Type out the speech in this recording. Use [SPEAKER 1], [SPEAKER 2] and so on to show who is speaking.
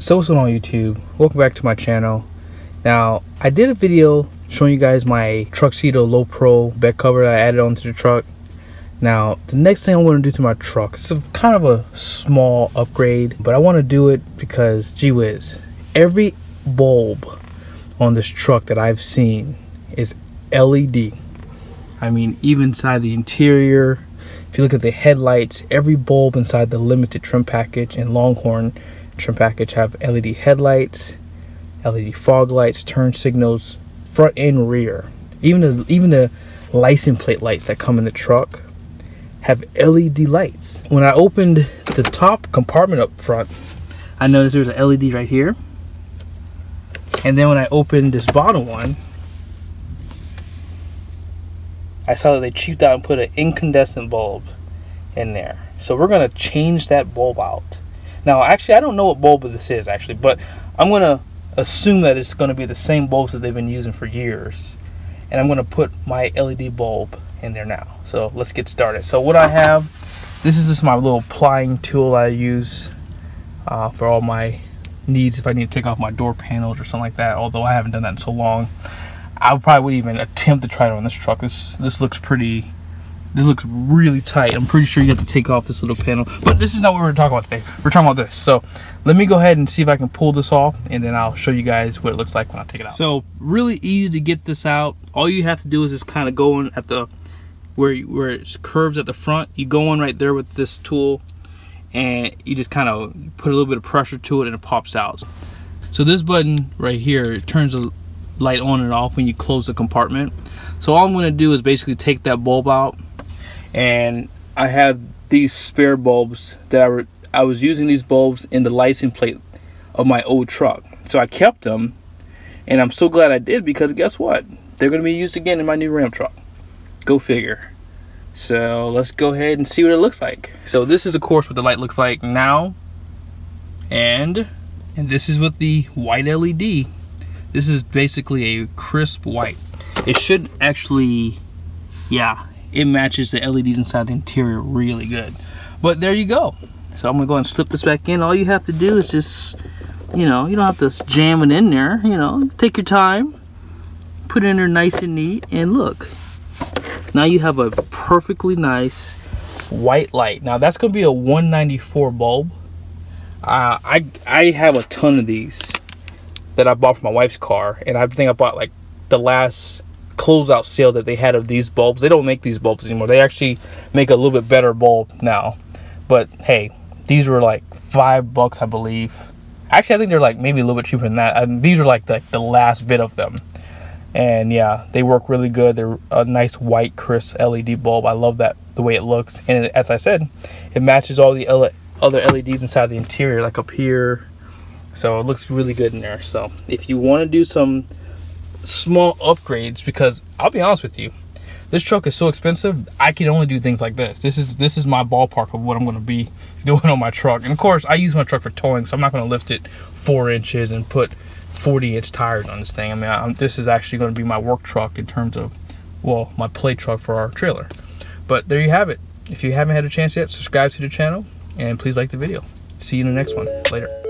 [SPEAKER 1] So what's going on YouTube? Welcome back to my channel. Now, I did a video showing you guys my Truxedo Low Pro bed cover that I added onto the truck. Now, the next thing I'm going to do to my truck, it's a, kind of a small upgrade, but I want to do it because, gee whiz, every bulb on this truck that I've seen is LED. I mean, even inside the interior, if you look at the headlights, every bulb inside the limited trim package and Longhorn trim package have LED headlights, LED fog lights, turn signals, front and rear. Even the even the license plate lights that come in the truck have LED lights. When I opened the top compartment up front, I noticed there's an LED right here. And then when I opened this bottom one, I saw that they cheaped out and put an incandescent bulb in there. So we're gonna change that bulb out. Now, actually, I don't know what bulb this is actually, but I'm gonna assume that it's gonna be the same bulbs that they've been using for years. And I'm gonna put my LED bulb in there now. So let's get started. So what I have, this is just my little plying tool I use uh, for all my needs if I need to take off my door panels or something like that, although I haven't done that in so long. I probably wouldn't even attempt to try it on this truck. This this looks pretty. This looks really tight. I'm pretty sure you have to take off this little panel. But this is not what we're talking about today. We're talking about this. So let me go ahead and see if I can pull this off and then I'll show you guys what it looks like when I take it out. So really easy to get this out. All you have to do is just kind of go in at the where where it curves at the front. You go in right there with this tool and you just kind of put a little bit of pressure to it and it pops out. So this button right here, it turns the light on and off when you close the compartment. So all I'm going to do is basically take that bulb out and I have these spare bulbs that I, I was using these bulbs in the license plate of my old truck. So I kept them and I'm so glad I did because guess what? They're going to be used again in my new Ram truck. Go figure. So let's go ahead and see what it looks like. So this is of course what the light looks like now. And and this is what the white LED this is basically a crisp white. It should actually, yeah, it matches the LEDs inside the interior really good. But there you go. So I'm gonna go and slip this back in. All you have to do is just, you know, you don't have to jam it in there, you know, take your time, put it in there nice and neat, and look. Now you have a perfectly nice white light. Now that's gonna be a 194 bulb. Uh, I I have a ton of these that I bought for my wife's car, and I think I bought like the last closeout sale that they had of these bulbs. They don't make these bulbs anymore. They actually make a little bit better bulb now. But hey, these were like five bucks, I believe. Actually, I think they're like maybe a little bit cheaper than that. And these are like the, the last bit of them. And yeah, they work really good. They're a nice white, crisp LED bulb. I love that the way it looks. And it, as I said, it matches all the other LEDs inside the interior, like up here, so it looks really good in there. So if you want to do some small upgrades, because I'll be honest with you, this truck is so expensive, I can only do things like this. This is this is my ballpark of what I'm going to be doing on my truck. And of course, I use my truck for towing, so I'm not going to lift it four inches and put 40 inch tires on this thing. I mean, I'm, this is actually going to be my work truck in terms of, well, my play truck for our trailer. But there you have it. If you haven't had a chance yet, subscribe to the channel and please like the video. See you in the next one. Later.